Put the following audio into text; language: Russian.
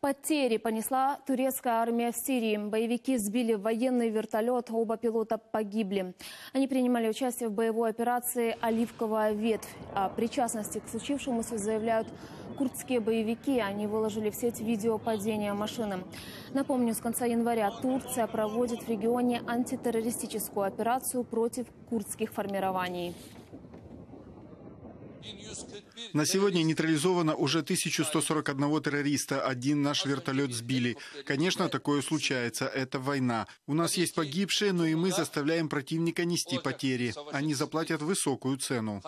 Потери понесла турецкая армия в Сирии. Боевики сбили военный вертолет, оба пилота погибли. Они принимали участие в боевой операции «Оливковая ветвь». О причастности к случившемуся заявляют курдские боевики. Они выложили в сеть видео падения машины. Напомню, с конца января Турция проводит в регионе антитеррористическую операцию против курдских формирований. На сегодня нейтрализовано уже 1141 террориста. Один наш вертолет сбили. Конечно, такое случается. Это война. У нас есть погибшие, но и мы заставляем противника нести потери. Они заплатят высокую цену.